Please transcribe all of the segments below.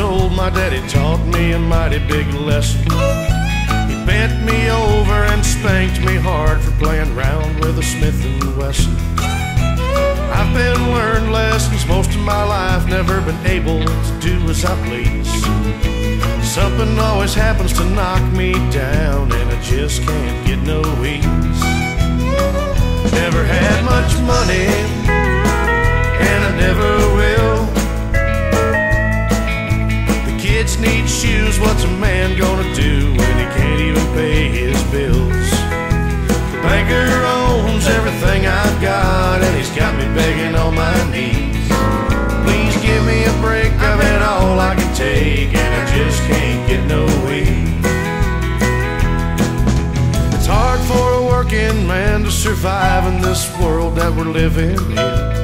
old, my daddy taught me a mighty big lesson. He bent me over and spanked me hard for playing around with a Smith and Wesson. I've been learned lessons most of my life, never been able to do as I please. Something always happens to knock me down, and I just can't get no ease. Never had much money, need shoes, what's a man gonna do when he can't even pay his bills? The banker owns everything I've got, and he's got me begging on my knees. Please give me a break, I've had all I can take, and I just can't get no ease. It's hard for a working man to survive in this world that we're living in.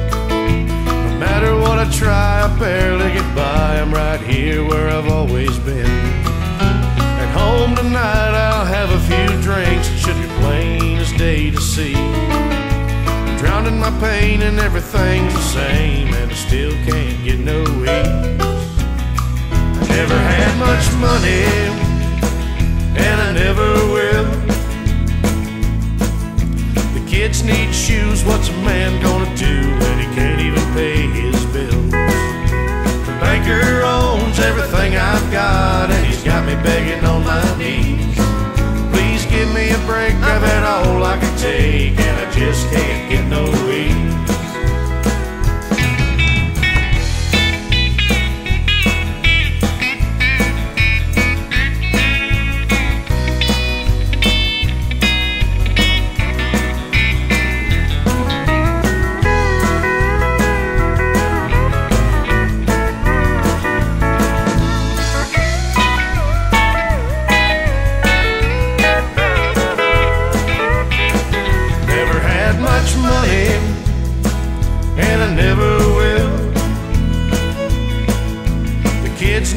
I barely get by. I'm right here where I've always been. At home tonight, I'll have a few drinks. It should be plain as day to see. Drowned in my pain and everything's the same, and I still can't get no ease. I never had much money,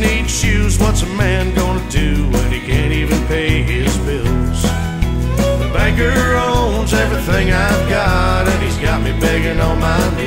need shoes. What's a man gonna do when he can't even pay his bills? The banker owns everything I've got, and he's got me begging on my knees.